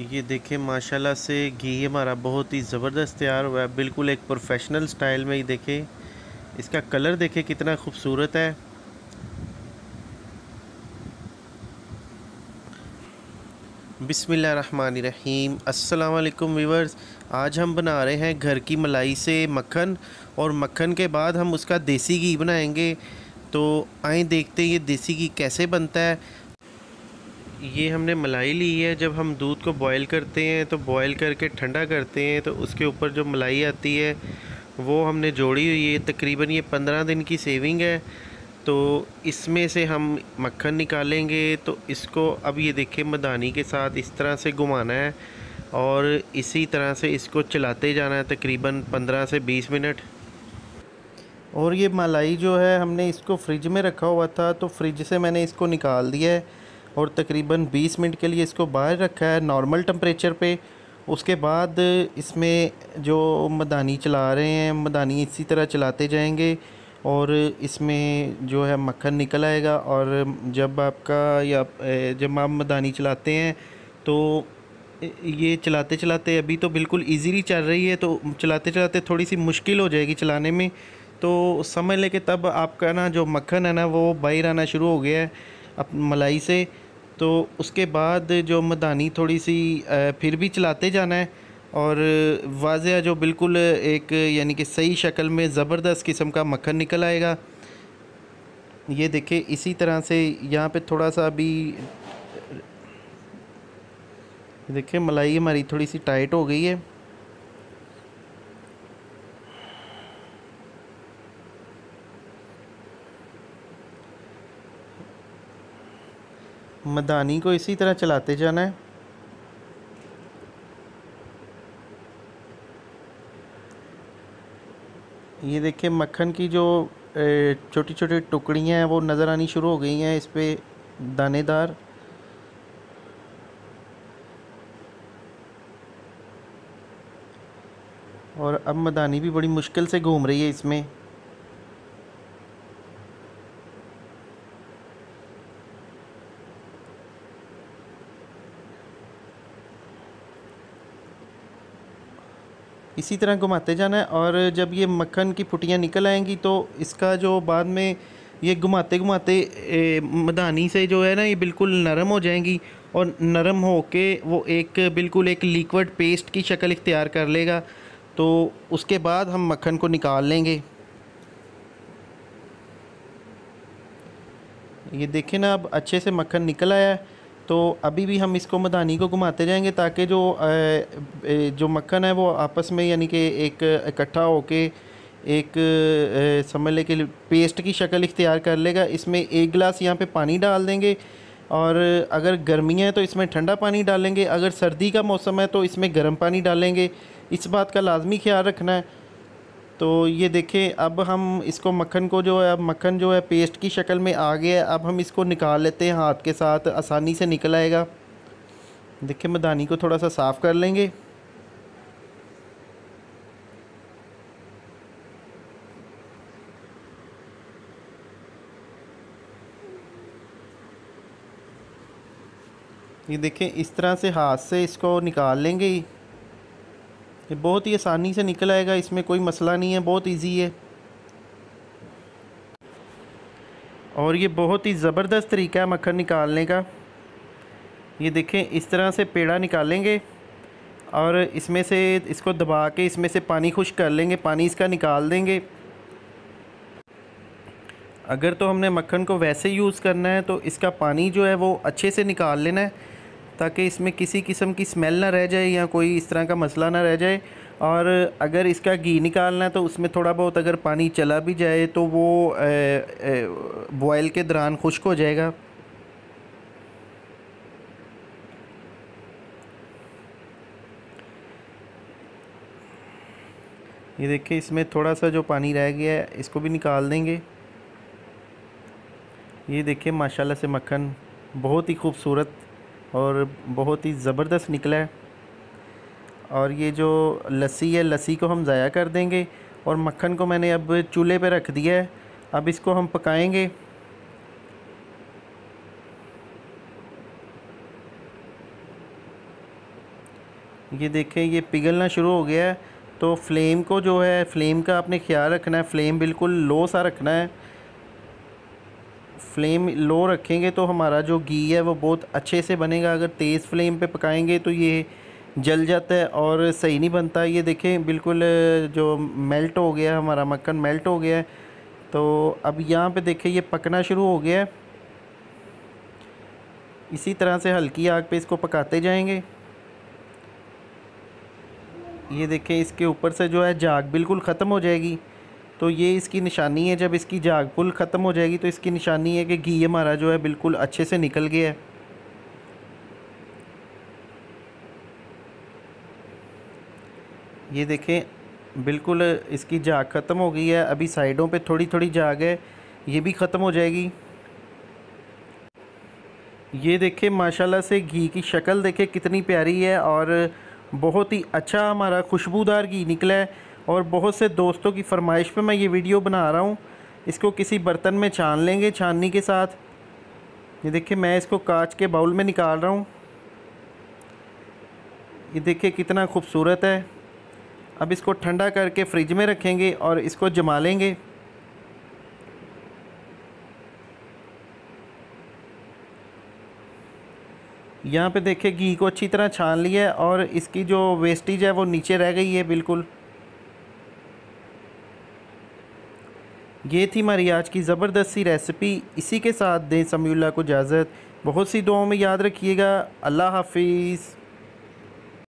ये देखिए माशाल्लाह से घी हमारा, बहुत ही ज़बरदस्त तैयार हुआ है, बिल्कुल एक प्रोफेशनल स्टाइल में ही देखें। इसका कलर देखे, कितना खूबसूरत है। बिसमीम वालेकुम वीवर्स आज हम बना रहे हैं घर की मलाई से मक्खन, और मक्खन के बाद हम उसका देसी घी बनाएँगे। तो आए देखते हैं ये देसी घी कैसे बनता है। ये हमने मलाई ली है, जब हम दूध को बॉईल करते हैं तो बॉईल करके ठंडा करते हैं तो उसके ऊपर जो मलाई आती है, वो हमने जोड़ी हुई है। तकरीबन ये पंद्रह दिन की सेविंग है तो इसमें से हम मक्खन निकालेंगे तो इसको अब ये देखें मदानी के साथ इस तरह से घुमाना है और इसी तरह से इसको चलाते जाना है तकरीबन पंद्रह से बीस मिनट। और ये मलाई जो है, हमने इसको फ्रिज में रखा हुआ था तो फ्रिज से मैंने इसको निकाल दिया है। और तकरीबन 20 मिनट के लिए इसको बाहर रखा है नॉर्मल टम्परेचर पे। उसके बाद इसमें जो मदानी चला रहे हैं, मदानी इसी तरह चलाते जाएँगे और इसमें जो है मक्खन निकल आएगा और जब आपका या जब आप मदानी चलाते हैं तो ये चलाते चलाते अभी तो बिल्कुल इजीली चल रही है तो चलाते चलाते थोड़ी सी मुश्किल हो जाएगी चलाने में। तो समझ लें कि तब आपका ना जो मक्खन है ना, वो बाहर आना शुरू हो गया है अप, मलाई से। तो उसके बाद जो मदानी थोड़ी सी फिर भी चलाते जाना है और वाजह जो बिल्कुल एक, यानी कि सही शक्ल में ज़बरदस्त किस्म का मक्खन निकल आएगा। ये देखिए, इसी तरह से यहाँ पे थोड़ा सा अभी देखिए, मलाई हमारी थोड़ी सी टाइट हो गई है। मदानी को इसी तरह चलाते जाना है। ये देखिए, मक्खन की जो छोटी छोटी टुकड़ियाँ हैं, वो नज़र आनी शुरू हो गई हैं इस पर दानेदार। और अब मदानी भी बड़ी मुश्किल से घूम रही है इसमें। इसी तरह घुमाते जाना है और जब ये मक्खन की फुटियाँ निकल आएँगी तो इसका जो बाद में ये घुमाते घुमाते मदानी से जो है ना, ये बिल्कुल नरम हो जाएँगी और नरम हो के वो एक, बिल्कुल एक लिक्विड पेस्ट की शक्ल इख्तियार कर लेगा। तो उसके बाद हम मक्खन को निकाल लेंगे। ये देखें ना, अब अच्छे से मक्खन निकल आया है। तो अभी भी हम इसको मदानी को घुमाते जाएँगे ताकि जो जो मक्खन है वो आपस में यानी कि एक इकट्ठा होके एक समझ ले कि पेस्ट की शक्ल इख्तियार कर लेगा। इसमें एक गिलास यहाँ पे पानी डाल देंगे और अगर गर्मियाँ हैं तो इसमें ठंडा पानी डालेंगे। अगर सर्दी का मौसम है तो इसमें गर्म पानी डालेंगे। इस बात का लाजमी ख्याल रखना है। तो ये देखें अब हम इसको मक्खन को जो है, अब मक्खन जो है पेस्ट की शक्ल में आ गया अब हम इसको निकाल लेते हैं हाथ के साथ, आसानी से निकल आएगा। देखें मदानी को थोड़ा सा साफ़ कर लेंगे। ये देखें इस तरह से हाथ से इसको निकाल लेंगे। ये बहुत ही आसानी से निकल आएगा, इसमें कोई मसला नहीं है, बहुत इजी है। और ये बहुत ही ज़बरदस्त तरीका है मक्खन निकालने का। ये देखें, इस तरह से पेड़ा निकालेंगे और इसमें से इसको दबा के इसमें से पानी खुश कर लेंगे, पानी इसका निकाल देंगे। अगर तो हमने मक्खन को वैसे यूज़ करना है तो इसका पानी जो है वो अच्छे से निकाल लेना है। ताकि इसमें किसी किस्म की स्मेल ना रह जाए या कोई इस तरह का मसला ना रह जाए। और अगर इसका घी निकालना है तो उसमें थोड़ा बहुत अगर पानी चला भी जाए तो वो बॉयल के दौरान खुश्क हो जाएगा। ये देखिए, इसमें थोड़ा सा जो पानी रह गया है, इसको भी निकाल देंगे। ये देखिए, माशाल्लाह से मक्खन बहुत ही खूबसूरत और बहुत ही ज़बरदस्त निकला है। और ये जो लस्सी है, लस्सी को हम ज़ाया कर देंगे और मक्खन को मैंने अब चूल्हे पे रख दिया है। अब इसको हम पकाएँगे। ये देखें, ये पिघलना शुरू हो गया है। तो फ्लेम को जो है, फ्लेम का आपने ख्याल रखना है। फ्लेम बिल्कुल लो सा रखना है। फ्लेम लो रखेंगे तो हमारा जो घी है वो बहुत अच्छे से बनेगा। अगर तेज़ फ्लेम पे पकाएँगे तो ये जल जाता है और सही नहीं बनता। ये देखें, बिल्कुल जो मेल्ट हो गया हमारा मक्खन मेल्ट हो गया है। तो अब यहाँ पे देखें, ये पकना शुरू हो गया है। इसी तरह से हल्की आग पे इसको पकाते जाएँगे। ये देखें, इसके ऊपर से जो है, जाग बिल्कुल ख़त्म हो जाएगी। तो ये इसकी निशानी है, जब इसकी जाग पुल ख़त्म हो जाएगी तो इसकी निशानी है कि घी हमारा जो है बिल्कुल अच्छे से निकल गया है। ये देखें, बिल्कुल इसकी जाग ख़त्म हो गई है। अभी साइडों पे थोड़ी थोड़ी जाग है, ये भी ख़त्म हो जाएगी। ये देखें, माशाल्लाह से घी की शक्ल देखें, कितनी प्यारी है और बहुत ही अच्छा हमारा खुशबूदार घी निकला है। और बहुत से दोस्तों की फरमाइश पे मैं ये वीडियो बना रहा हूँ। इसको किसी बर्तन में छान लेंगे, छाननी के साथ। ये देखिए, मैं इसको कांच के बाउल में निकाल रहा हूँ। ये देखिए, कितना खूबसूरत है। अब इसको ठंडा करके फ्रिज में रखेंगे और इसको जमा लेंगे। यहाँ पे देखिए, घी को अच्छी तरह छान लिया है और इसकी जो वेस्टेज है वो नीचे रह गई है, बिल्कुल। ये थी हमारी आज की ज़बरदस्त सी रेसिपी इसी के साथ दें समी को इजाज़त। बहुत सी दुआओं में याद रखिएगा। अल्लाह हाफिज़।